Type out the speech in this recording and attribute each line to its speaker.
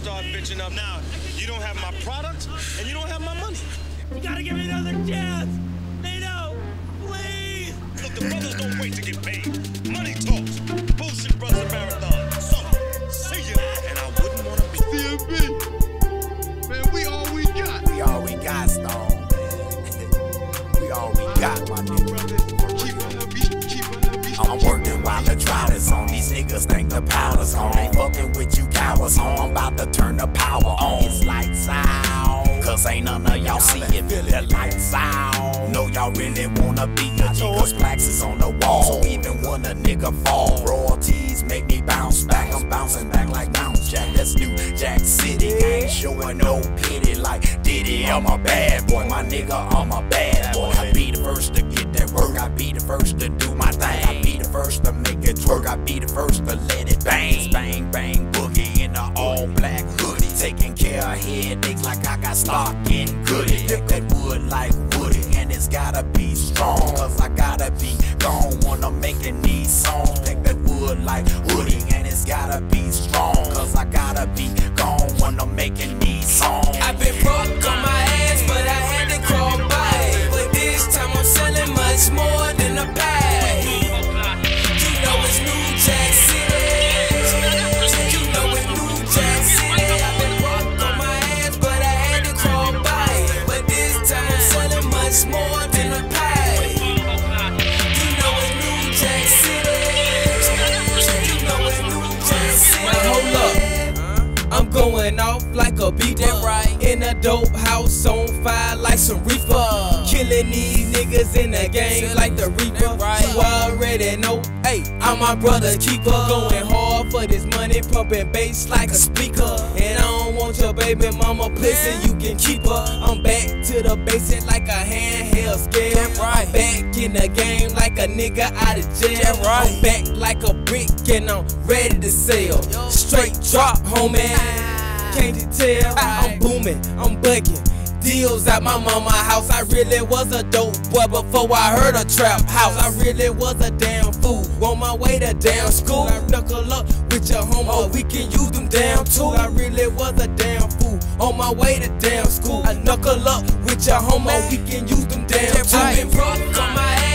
Speaker 1: start bitching up now. You don't have my product and you don't have my money.
Speaker 2: You gotta give me another chance. Nino, please.
Speaker 1: Look, the brothers don't wait to get paid. Money talks. Bullshit Brothers Marathon. So, see ya. And I wouldn't want to be
Speaker 3: CMB. Man, we all we got.
Speaker 4: We all we got, Stone, man. we all we got, my nigga.
Speaker 3: Keep it heavy, keep it heavy.
Speaker 4: I'm working while the drought is on. These niggas think the powder's on. On. I'm about to turn the power on. It's lights out. Cause ain't none of y'all see it. Feel the lights out. Know y'all really wanna be a G. Cause plaques is on the wall. So even when a nigga fall, royalties make me bounce back. I'm bouncing back like Mount Jack. That's New Jack City. I ain't showing no pity like Diddy. I'm a bad boy. My nigga, I'm a bad boy. I be the first to get that work. I be the first to do my thing. I be the first to make it twerk. I be the first care of like I got stock in goodie. Dip that wood like woody. And it's gotta be strong. Cause I gotta be gone when I'm making these songs. Pick that wood like woody. And it's gotta be strong. Cause I gotta be gone when I'm making
Speaker 5: going off like a beeper. right. In a dope house on fire like some reefer. Killing these niggas in the game like the reaper. You already know, hey, I'm my brother's keeper. Going hard for this money, pumping bass like a speaker. And I don't want your baby mama pussy, you can keep her. I'm back to the basic like a handheld scale. I'm back in the game like a nigga out of jail. I'm back like a brick and I'm ready to sell. Straight drop, homie. Can't you tell? I'm booming, I'm bugging. Deals at my mama house. I really was a dope boy before I heard a trap house. I really was a damn fool. On my way to damn school. I knuckle up with your homo. We can use them damn too. I really was a damn fool. On my way to damn school. I knuckle up with your homo. We can use them damn too. I've been on my ass,